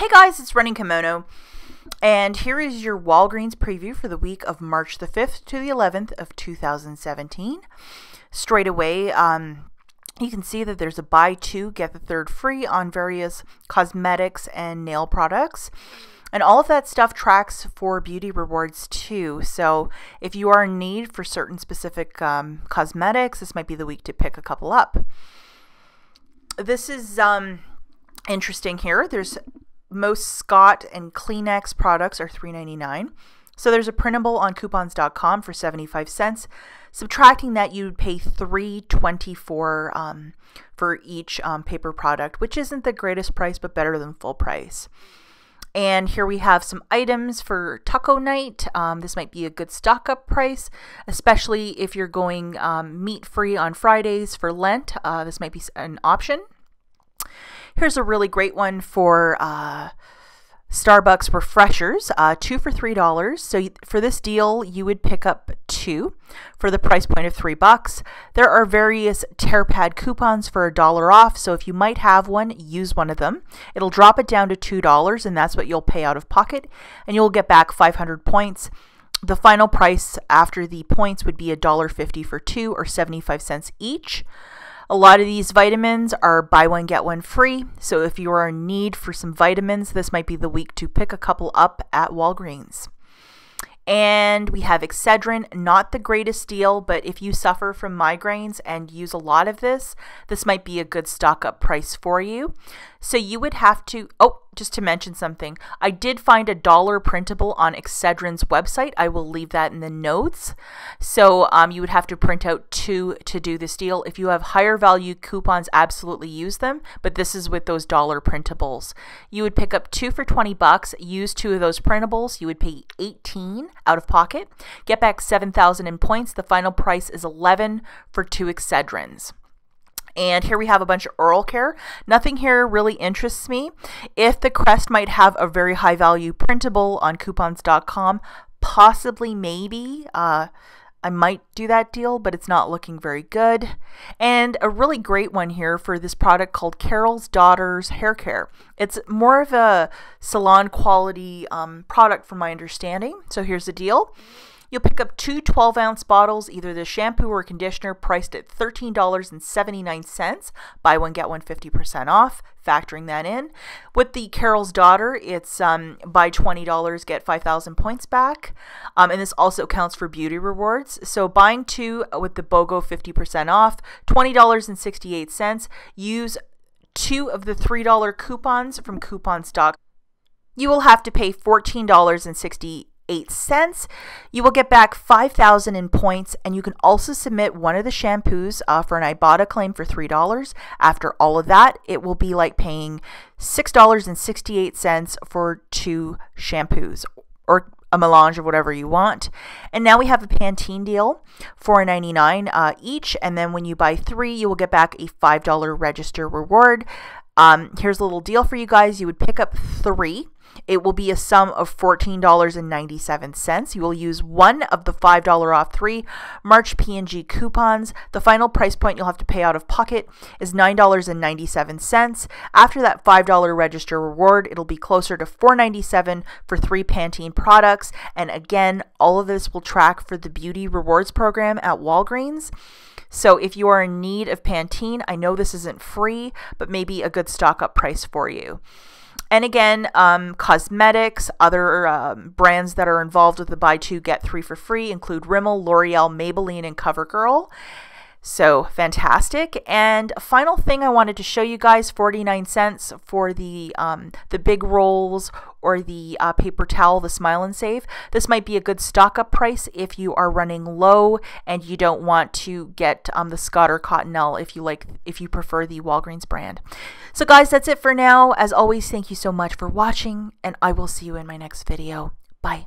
Hey guys, it's Running Kimono, and here is your Walgreens preview for the week of March the 5th to the 11th of 2017. Straight away, um, you can see that there's a buy two, get the third free on various cosmetics and nail products. And all of that stuff tracks for beauty rewards too. So if you are in need for certain specific um, cosmetics, this might be the week to pick a couple up. This is um, interesting here. There's most Scott and Kleenex products are $3.99. So there's a printable on coupons.com for 75 cents. Subtracting that, you'd pay $3.24 um, for each um, paper product, which isn't the greatest price, but better than full price. And here we have some items for taco night. Um, this might be a good stock up price, especially if you're going um, meat free on Fridays for Lent. Uh, this might be an option. Here's a really great one for uh, Starbucks refreshers, uh, two for three dollars. So for this deal, you would pick up two for the price point of three bucks. There are various TearPad coupons for a dollar off. So if you might have one, use one of them. It'll drop it down to two dollars, and that's what you'll pay out of pocket, and you'll get back 500 points. The final price after the points would be $1.50 for two or 75 cents each. A lot of these vitamins are buy one, get one free. So if you are in need for some vitamins, this might be the week to pick a couple up at Walgreens. And we have Excedrin, not the greatest deal, but if you suffer from migraines and use a lot of this, this might be a good stock up price for you. So you would have to, oh, just to mention something, I did find a dollar printable on Excedrin's website. I will leave that in the notes. So um, you would have to print out two to do this deal. If you have higher value coupons, absolutely use them. But this is with those dollar printables. You would pick up two for 20 bucks, use two of those printables. You would pay 18 out of pocket, get back 7,000 in points. The final price is 11 for two Excedrins. And here we have a bunch of oral care. Nothing here really interests me. If the Crest might have a very high value printable on coupons.com, possibly, maybe. Uh, I might do that deal, but it's not looking very good. And a really great one here for this product called Carol's Daughter's Hair Care. It's more of a salon quality um, product from my understanding. So here's the deal. You'll pick up two 12 ounce bottles, either the shampoo or conditioner, priced at $13.79. Buy one, get one 50% off, factoring that in. With the Carol's Daughter, it's um, buy $20, get 5,000 points back. Um, and this also counts for beauty rewards. So buying two with the BOGO 50% off, $20.68. Use two of the $3 coupons from coupons.com. You will have to pay $14.68 eight cents. You will get back 5,000 in points, and you can also submit one of the shampoos uh, for an Ibotta claim for $3. After all of that, it will be like paying $6.68 for two shampoos or a melange of whatever you want. And now we have a Pantene deal, $4.99 uh, each. And then when you buy three, you will get back a $5 register reward. Um, here's a little deal for you guys. You would pick up three it will be a sum of $14.97. You will use one of the $5 off three March P&G coupons. The final price point you'll have to pay out of pocket is $9.97. After that $5 register reward, it'll be closer to $4.97 for three Pantene products. And again, all of this will track for the Beauty Rewards program at Walgreens. So if you are in need of Pantene, I know this isn't free, but maybe a good stock up price for you. And again, um, cosmetics, other um, brands that are involved with the buy two, get three for free include Rimmel, L'Oreal, Maybelline, and CoverGirl. So fantastic. And final thing I wanted to show you guys, 49 cents for the um, the big rolls or the uh, paper towel, the Smile and Save. This might be a good stock up price if you are running low and you don't want to get um, the Scott or Cottonelle if you like, if you prefer the Walgreens brand. So guys, that's it for now. As always, thank you so much for watching and I will see you in my next video. Bye.